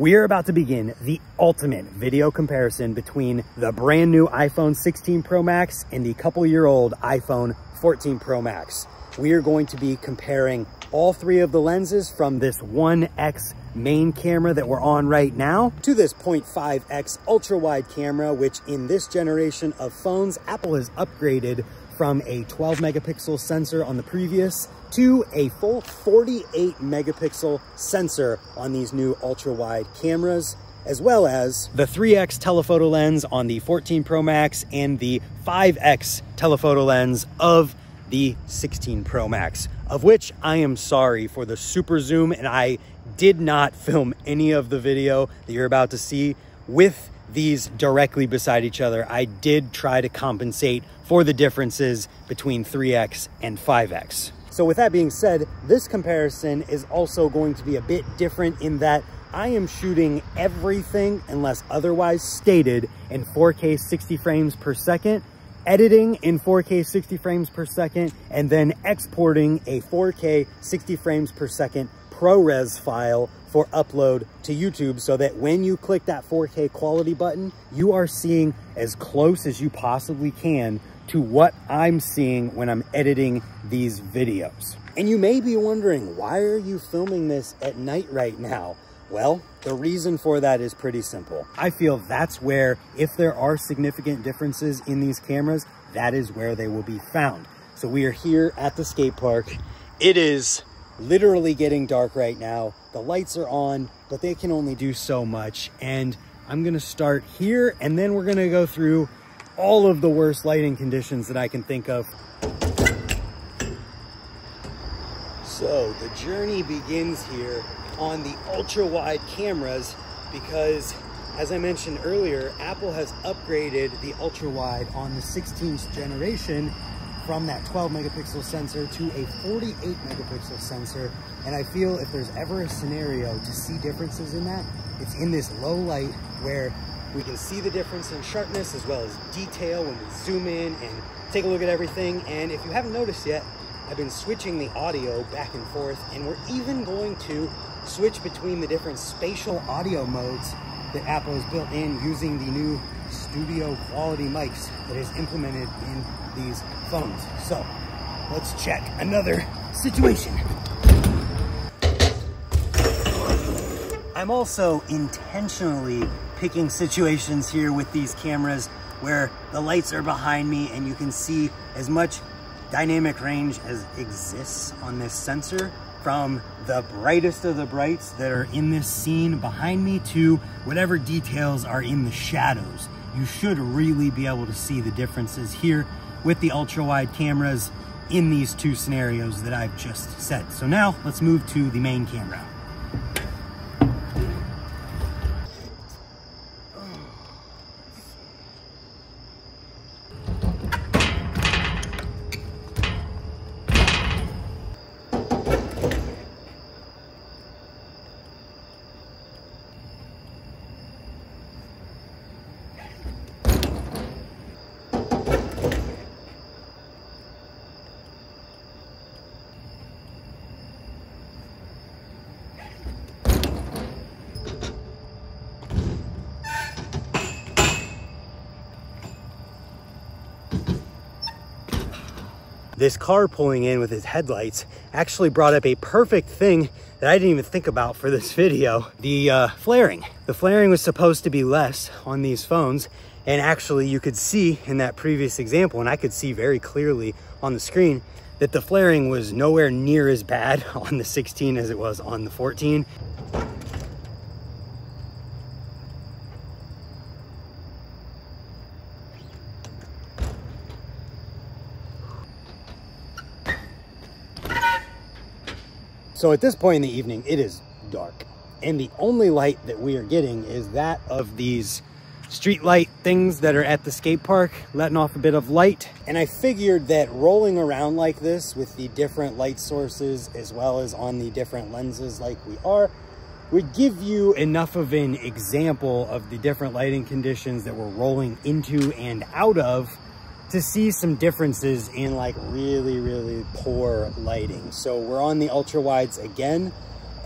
We are about to begin the ultimate video comparison between the brand new iPhone 16 Pro Max and the couple year old iPhone 14 Pro Max. We are going to be comparing all three of the lenses from this 1X main camera that we're on right now to this 0.5X ultra wide camera, which in this generation of phones, Apple has upgraded from a 12 megapixel sensor on the previous to a full 48 megapixel sensor on these new ultra wide cameras as well as the 3x telephoto lens on the 14 Pro Max and the 5x telephoto lens of the 16 Pro Max, of which I am sorry for the super zoom and I did not film any of the video that you're about to see with these directly beside each other. I did try to compensate for the differences between 3x and 5x. So with that being said, this comparison is also going to be a bit different in that I am shooting everything unless otherwise stated in 4K 60 frames per second, editing in 4K 60 frames per second, and then exporting a 4K 60 frames per second ProRes file for upload to YouTube so that when you click that 4K quality button, you are seeing as close as you possibly can to what I'm seeing when I'm editing these videos. And you may be wondering, why are you filming this at night right now? Well, the reason for that is pretty simple. I feel that's where, if there are significant differences in these cameras, that is where they will be found. So we are here at the skate park. It is literally getting dark right now. The lights are on, but they can only do so much. And I'm gonna start here and then we're gonna go through all of the worst lighting conditions that I can think of. So the journey begins here on the ultra wide cameras because as I mentioned earlier, Apple has upgraded the ultra wide on the 16th generation from that 12 megapixel sensor to a 48 megapixel sensor. And I feel if there's ever a scenario to see differences in that, it's in this low light where we can see the difference in sharpness as well as detail when we zoom in and take a look at everything. And if you haven't noticed yet, I've been switching the audio back and forth and we're even going to switch between the different spatial audio modes that Apple has built in using the new studio quality mics that is implemented in these phones. So let's check another situation. I'm also intentionally picking situations here with these cameras where the lights are behind me and you can see as much dynamic range as exists on this sensor from the brightest of the brights that are in this scene behind me to whatever details are in the shadows. You should really be able to see the differences here with the ultra wide cameras in these two scenarios that I've just said. So now let's move to the main camera. This car pulling in with his headlights actually brought up a perfect thing that I didn't even think about for this video. The uh, flaring. The flaring was supposed to be less on these phones. And actually you could see in that previous example, and I could see very clearly on the screen that the flaring was nowhere near as bad on the 16 as it was on the 14. So at this point in the evening, it is dark. And the only light that we are getting is that of these street light things that are at the skate park, letting off a bit of light. And I figured that rolling around like this with the different light sources, as well as on the different lenses like we are, would give you enough of an example of the different lighting conditions that we're rolling into and out of to see some differences in like really, really poor lighting. So we're on the ultra wides again,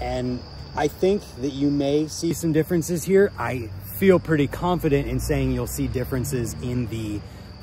and I think that you may see some differences here. I feel pretty confident in saying you'll see differences in the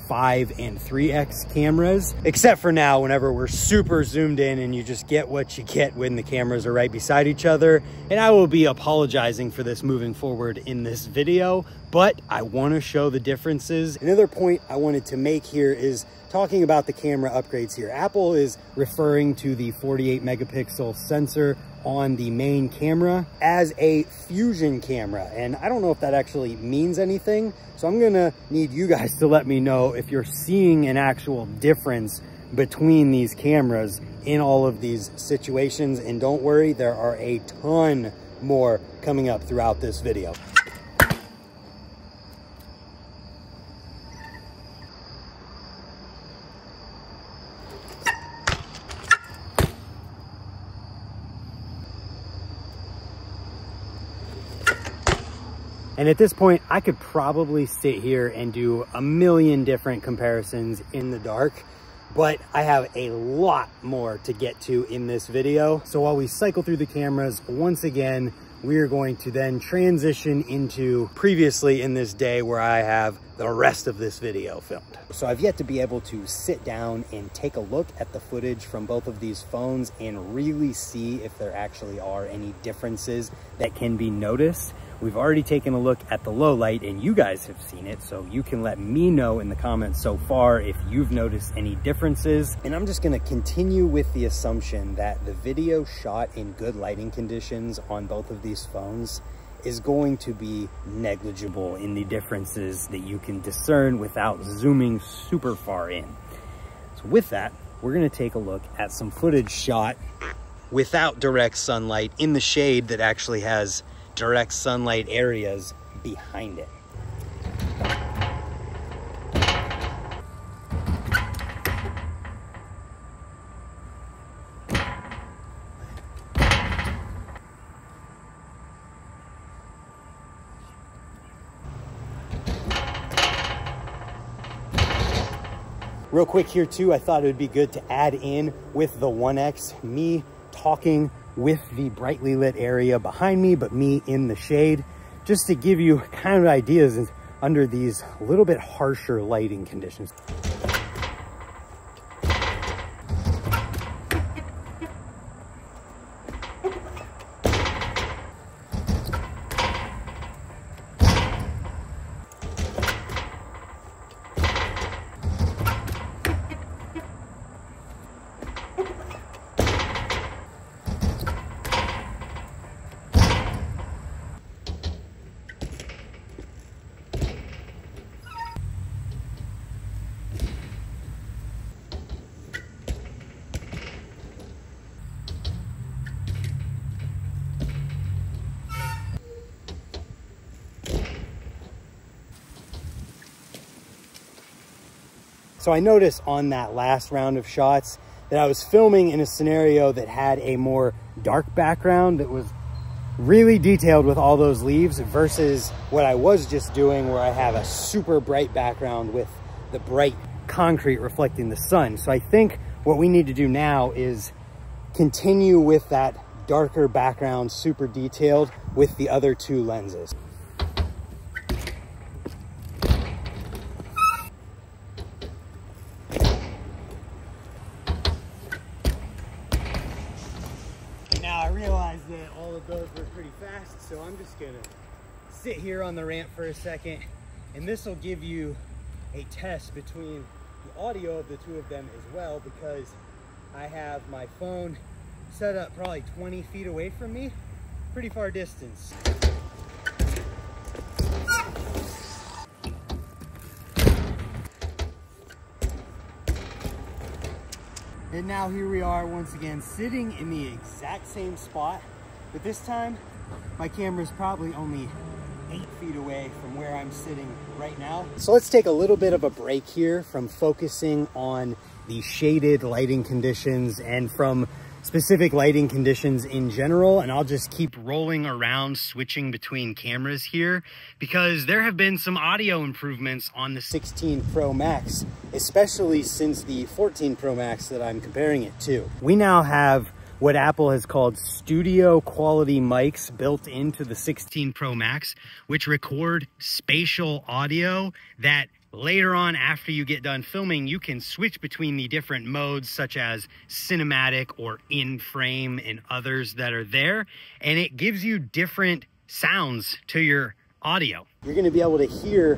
5 and 3x cameras except for now whenever we're super zoomed in and you just get what you get when the cameras are right beside each other and I will be apologizing for this moving forward in this video but I want to show the differences another point I wanted to make here is talking about the camera upgrades here Apple is referring to the 48 megapixel sensor on the main camera as a fusion camera. And I don't know if that actually means anything. So I'm gonna need you guys to let me know if you're seeing an actual difference between these cameras in all of these situations. And don't worry, there are a ton more coming up throughout this video. And at this point, I could probably sit here and do a million different comparisons in the dark, but I have a lot more to get to in this video. So while we cycle through the cameras, once again, we are going to then transition into previously in this day where I have the rest of this video filmed. So I've yet to be able to sit down and take a look at the footage from both of these phones and really see if there actually are any differences that can be noticed. We've already taken a look at the low light and you guys have seen it. So you can let me know in the comments so far if you've noticed any differences. And I'm just gonna continue with the assumption that the video shot in good lighting conditions on both of these phones is going to be negligible in the differences that you can discern without zooming super far in. So with that, we're gonna take a look at some footage shot without direct sunlight in the shade that actually has direct sunlight areas behind it. Real quick here too, I thought it would be good to add in with the 1X, me talking with the brightly lit area behind me, but me in the shade, just to give you kind of ideas under these a little bit harsher lighting conditions. So I noticed on that last round of shots that I was filming in a scenario that had a more dark background that was really detailed with all those leaves versus what I was just doing where I have a super bright background with the bright concrete reflecting the sun. So I think what we need to do now is continue with that darker background, super detailed with the other two lenses. So I'm just gonna sit here on the ramp for a second and this will give you a test between the audio of the two of them as well because I have my phone set up probably 20 feet away from me, pretty far distance. And now here we are once again sitting in the exact same spot, but this time my camera is probably only eight feet away from where I'm sitting right now. So let's take a little bit of a break here from focusing on the shaded lighting conditions and from specific lighting conditions in general and I'll just keep rolling around switching between cameras here because there have been some audio improvements on the 16 Pro Max especially since the 14 Pro Max that I'm comparing it to. We now have what Apple has called studio quality mics built into the 16 Pro Max, which record spatial audio that Later on, after you get done filming, you can switch between the different modes such as cinematic or in frame and others that are there. And it gives you different sounds to your audio. You're gonna be able to hear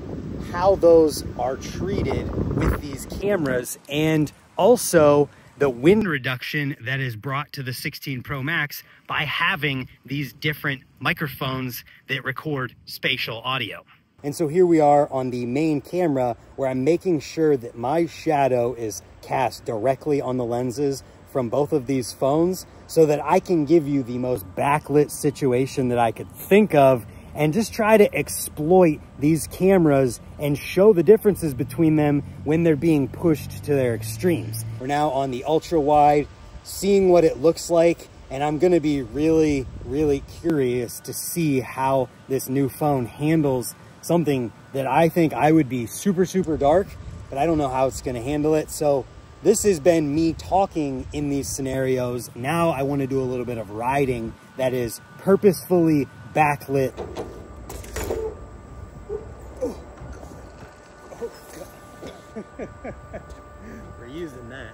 how those are treated with these cameras and also the wind reduction that is brought to the 16 Pro Max by having these different microphones that record spatial audio. And so here we are on the main camera where I'm making sure that my shadow is cast directly on the lenses from both of these phones so that I can give you the most backlit situation that I could think of and just try to exploit these cameras and show the differences between them when they're being pushed to their extremes. We're now on the ultra wide, seeing what it looks like, and I'm gonna be really, really curious to see how this new phone handles something that I think I would be super, super dark, but I don't know how it's gonna handle it. So this has been me talking in these scenarios. Now I wanna do a little bit of riding that is purposefully backlit. We're using that.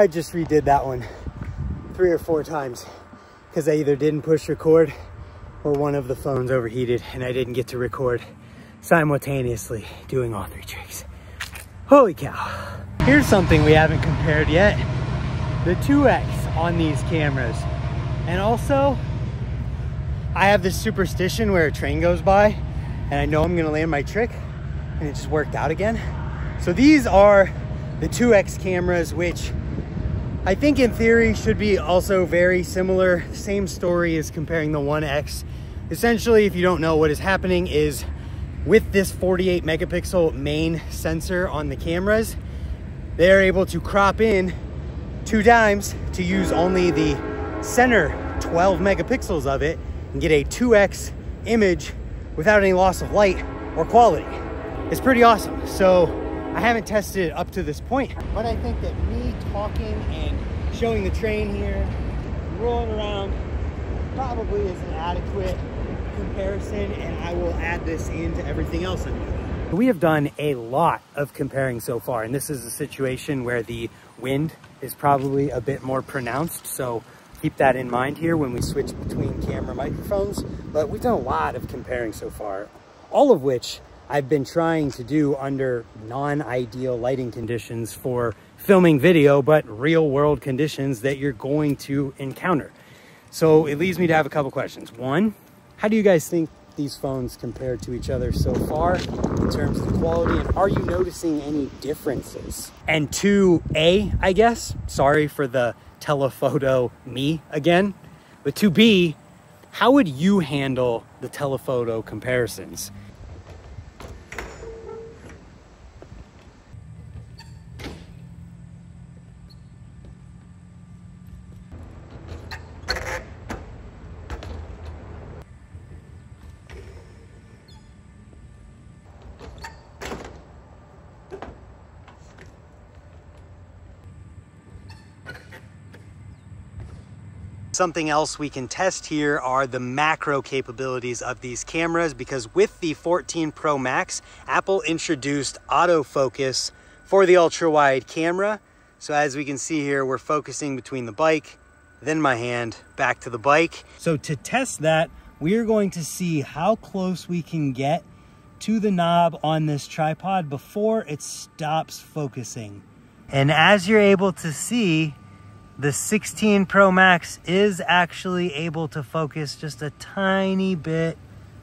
I just redid that one three or four times because I either didn't push record or one of the phones overheated and I didn't get to record simultaneously doing all three tricks. Holy cow. Here's something we haven't compared yet. The 2X on these cameras. And also, I have this superstition where a train goes by and I know I'm gonna land my trick and it just worked out again. So these are the 2X cameras, which I think in theory should be also very similar. Same story as comparing the 1X. Essentially, if you don't know what is happening is with this 48 megapixel main sensor on the cameras, they're able to crop in two times to use only the center 12 megapixels of it and get a 2X image without any loss of light or quality. It's pretty awesome. So I haven't tested it up to this point, but I think that me talking and showing the train here, rolling around, probably is an adequate comparison and I will add this into everything else I'm doing. We have done a lot of comparing so far and this is a situation where the wind is probably a bit more pronounced so keep that in mind here when we switch between camera microphones but we've done a lot of comparing so far all of which I've been trying to do under non-ideal lighting conditions for filming video, but real world conditions that you're going to encounter. So it leads me to have a couple questions. One, how do you guys think these phones compare to each other so far in terms of quality and are you noticing any differences? And two, A, I guess, sorry for the telephoto me again, but to B, how would you handle the telephoto comparisons? Something else we can test here are the macro capabilities of these cameras because with the 14 Pro Max, Apple introduced autofocus for the ultra wide camera. So as we can see here, we're focusing between the bike, then my hand, back to the bike. So to test that, we are going to see how close we can get to the knob on this tripod before it stops focusing. And as you're able to see, the 16 Pro Max is actually able to focus just a tiny bit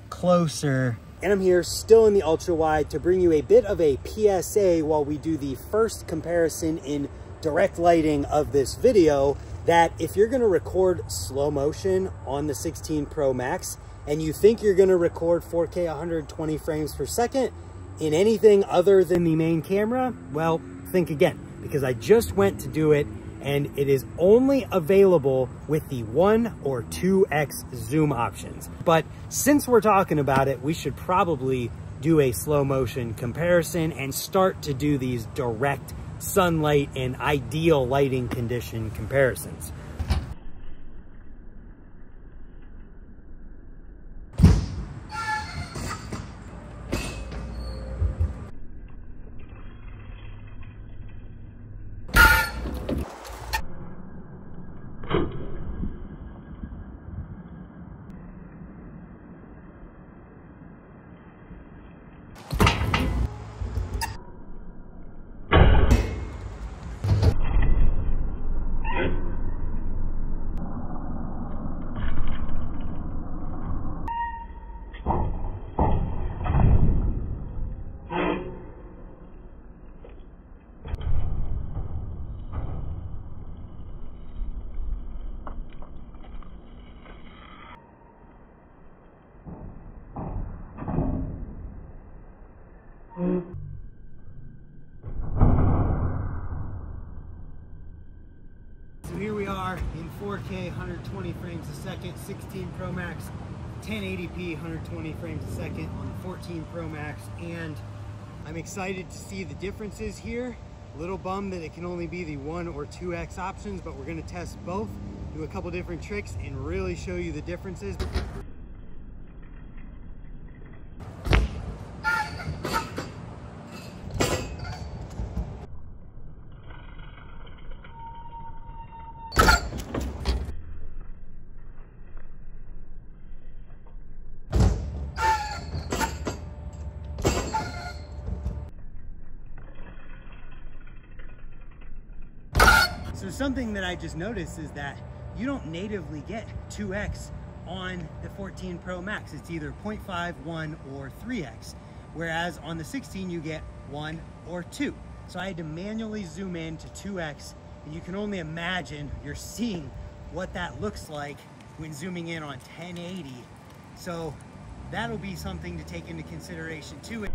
closer. And I'm here still in the ultra wide to bring you a bit of a PSA while we do the first comparison in direct lighting of this video that if you're gonna record slow motion on the 16 Pro Max and you think you're gonna record 4K 120 frames per second in anything other than the main camera, well, think again because I just went to do it and it is only available with the 1 or 2x zoom options. But since we're talking about it, we should probably do a slow motion comparison and start to do these direct sunlight and ideal lighting condition comparisons. So here we are in 4K, 120 frames a second, 16 Pro Max, 1080p, 120 frames a second on the 14 Pro Max. And I'm excited to see the differences here. Little bummed that it can only be the one or 2X options, but we're gonna test both, do a couple different tricks and really show you the differences. Something that I just noticed is that you don't natively get 2x on the 14 Pro Max. It's either 0.5, 1, or 3x. Whereas on the 16, you get 1 or 2. So I had to manually zoom in to 2x, and you can only imagine you're seeing what that looks like when zooming in on 1080. So that'll be something to take into consideration too.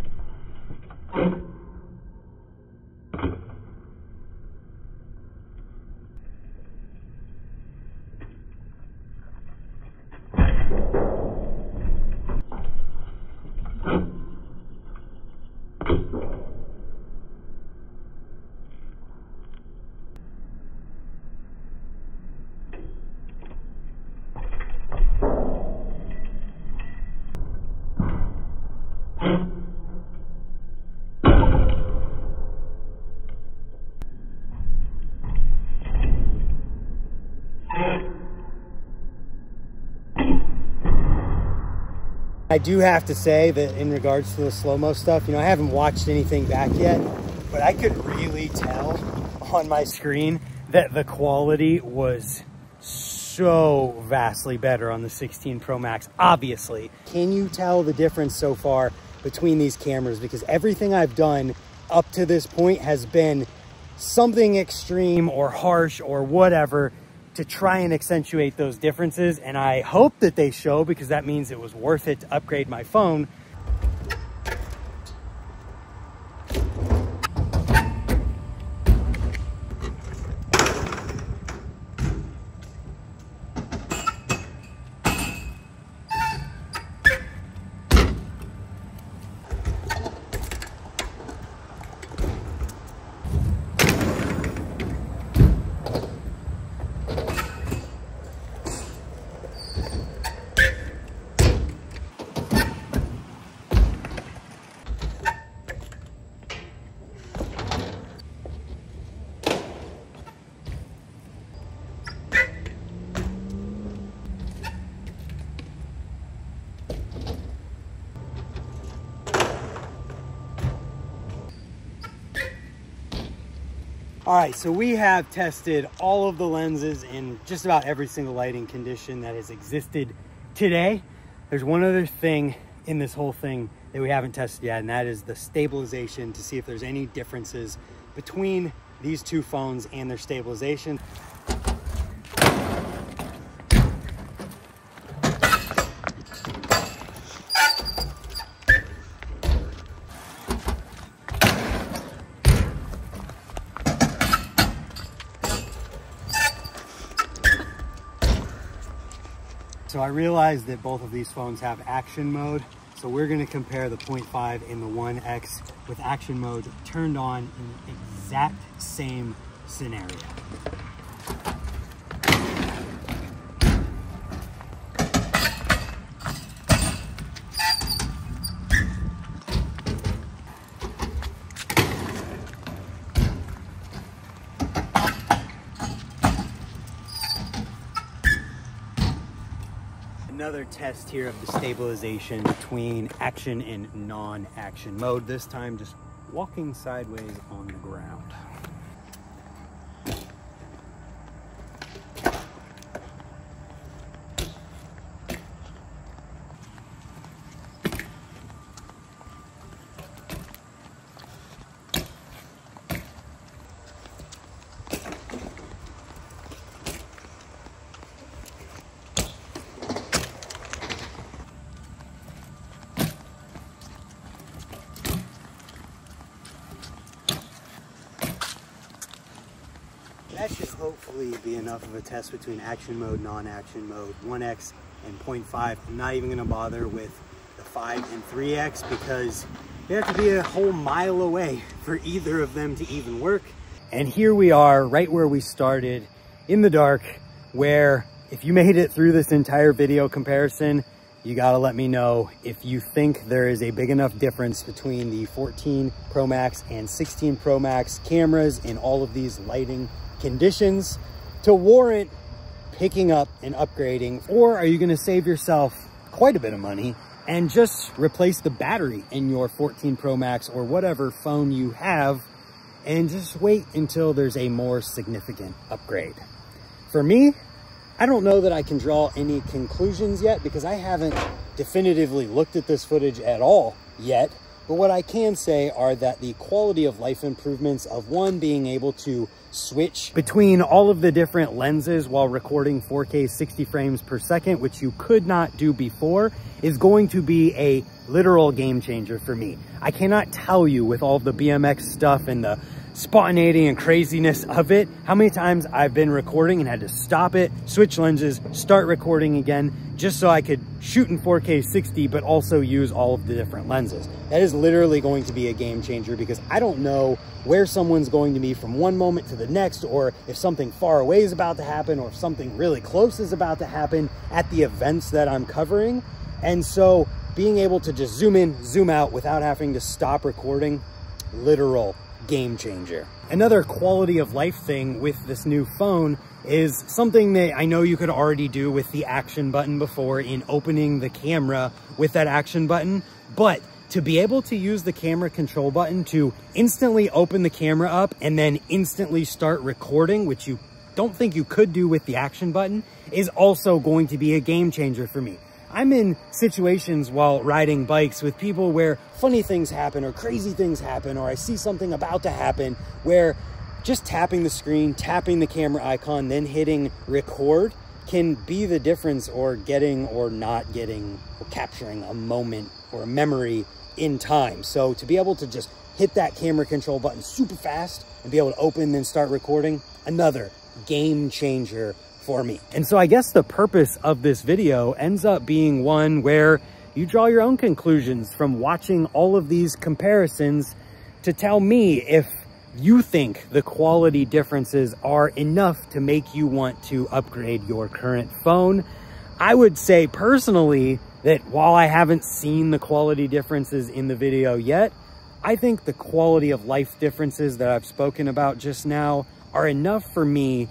I do have to say that in regards to the slow-mo stuff, you know, I haven't watched anything back yet, but I could really tell on my screen that the quality was so vastly better on the 16 Pro Max, obviously. Can you tell the difference so far between these cameras? Because everything I've done up to this point has been something extreme or harsh or whatever to try and accentuate those differences. And I hope that they show because that means it was worth it to upgrade my phone. All right, so we have tested all of the lenses in just about every single lighting condition that has existed today. There's one other thing in this whole thing that we haven't tested yet, and that is the stabilization to see if there's any differences between these two phones and their stabilization. So I realized that both of these phones have action mode. So we're gonna compare the 0.5 and the 1X with action mode turned on in the exact same scenario. another test here of the stabilization between action and non-action mode. This time just walking sideways on the ground. That should hopefully be enough of a test between action mode, non-action mode, 1x and 0.5. I'm not even gonna bother with the 5 and 3x because you have to be a whole mile away for either of them to even work. And here we are right where we started in the dark where if you made it through this entire video comparison, you gotta let me know if you think there is a big enough difference between the 14 Pro Max and 16 Pro Max cameras in all of these lighting conditions to warrant picking up and upgrading? Or are you gonna save yourself quite a bit of money and just replace the battery in your 14 Pro Max or whatever phone you have and just wait until there's a more significant upgrade? For me, I don't know that I can draw any conclusions yet because I haven't definitively looked at this footage at all yet. But what I can say are that the quality of life improvements of one being able to switch between all of the different lenses while recording 4K 60 frames per second, which you could not do before, is going to be a literal game changer for me. I cannot tell you with all the BMX stuff and the spontaneity and craziness of it, how many times I've been recording and had to stop it, switch lenses, start recording again, just so I could shoot in 4K 60, but also use all of the different lenses. That is literally going to be a game changer because I don't know where someone's going to be from one moment to the next, or if something far away is about to happen, or if something really close is about to happen at the events that I'm covering. And so being able to just zoom in, zoom out without having to stop recording, literal game changer. Another quality of life thing with this new phone is something that I know you could already do with the action button before in opening the camera with that action button, but to be able to use the camera control button to instantly open the camera up and then instantly start recording, which you don't think you could do with the action button, is also going to be a game changer for me. I'm in situations while riding bikes with people where funny things happen or crazy things happen or I see something about to happen where just tapping the screen, tapping the camera icon, then hitting record can be the difference or getting or not getting or capturing a moment or a memory in time. So to be able to just hit that camera control button super fast and be able to open and start recording, another game changer for me. And so I guess the purpose of this video ends up being one where you draw your own conclusions from watching all of these comparisons to tell me if you think the quality differences are enough to make you want to upgrade your current phone. I would say personally that while I haven't seen the quality differences in the video yet, I think the quality of life differences that I've spoken about just now are enough for me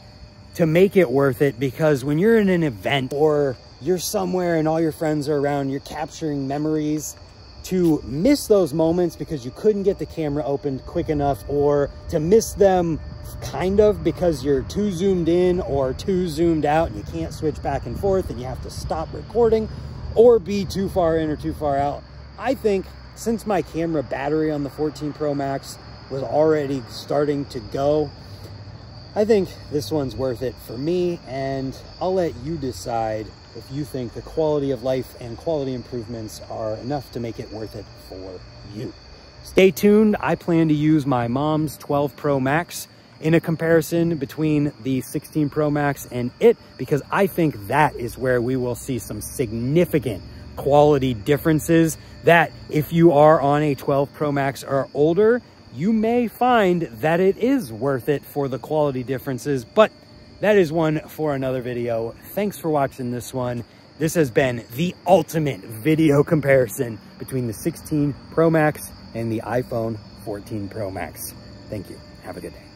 to make it worth it because when you're in an event or you're somewhere and all your friends are around, you're capturing memories, to miss those moments because you couldn't get the camera opened quick enough or to miss them kind of because you're too zoomed in or too zoomed out and you can't switch back and forth and you have to stop recording or be too far in or too far out. I think since my camera battery on the 14 Pro Max was already starting to go, I think this one's worth it for me and I'll let you decide if you think the quality of life and quality improvements are enough to make it worth it for you. Stay tuned. I plan to use my mom's 12 Pro Max in a comparison between the 16 Pro Max and it because I think that is where we will see some significant quality differences that if you are on a 12 Pro Max or older, you may find that it is worth it for the quality differences, but that is one for another video. Thanks for watching this one. This has been the ultimate video comparison between the 16 Pro Max and the iPhone 14 Pro Max. Thank you. Have a good day.